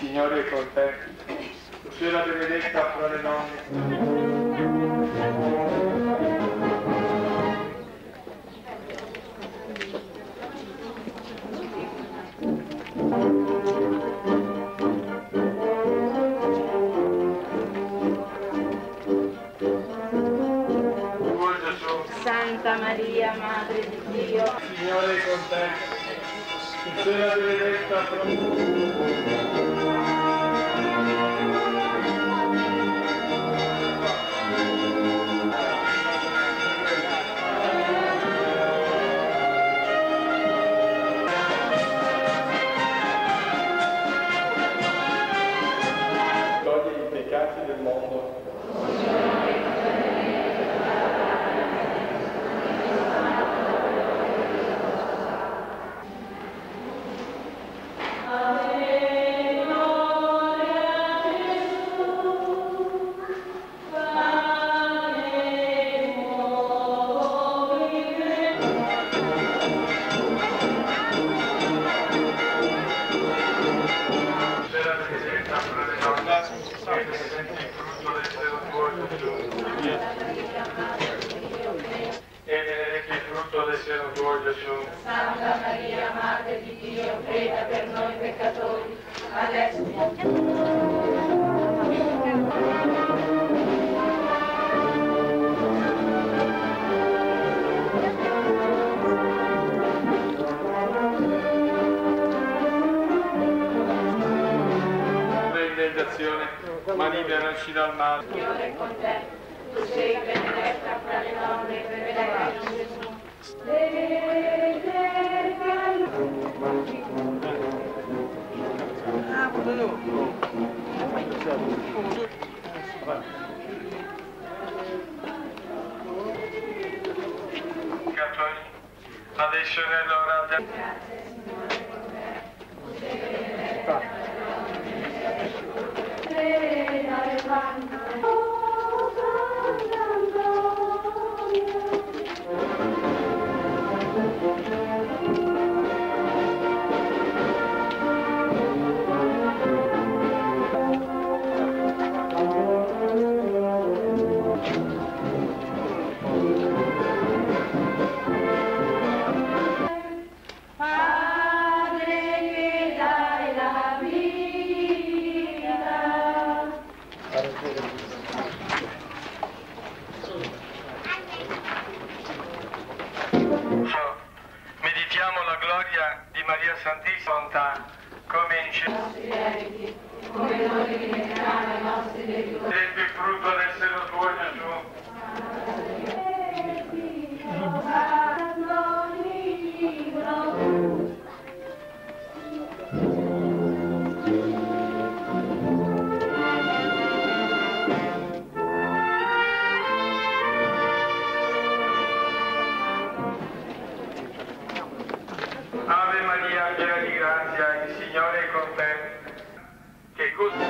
Signore è con te. Tu sei la benedetta fra le donne. Santa Maria, Madre di Dio, Signore è con te. se la diretta Santa Maria, Madre di Dio, prega per noi peccatori, adesso Benedizione, ma liberaci dal male. Signore con te. Tu sei benedetta fra le donne benedetto Gesù. Adesso è nell'ora del... Padre i nostri debitori. Benedetto il frutto del seno tuo Gesù. Ave Maria, piena di grazia, il Signore è con te. Che cosa?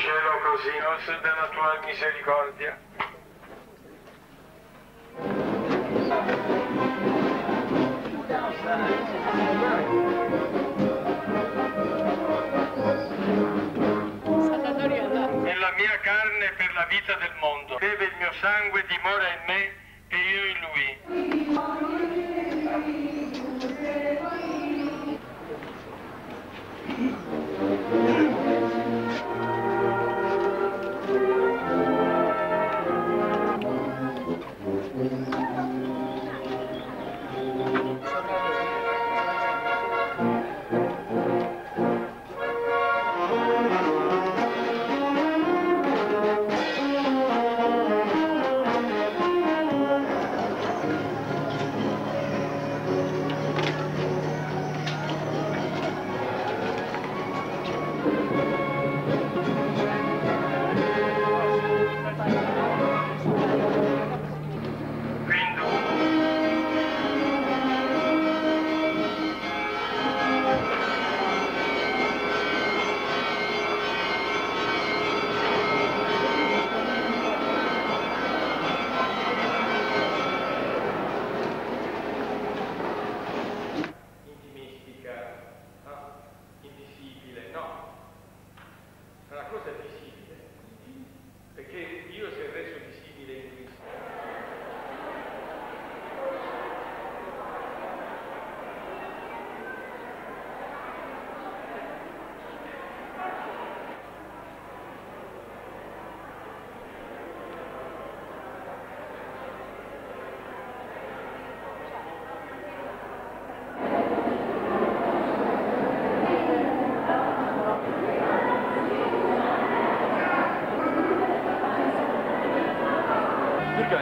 cielo così non della tua misericordia. la mia carne per la vita del mondo. Beve il mio sangue, dimora in me e io in lui.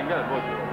good, was it?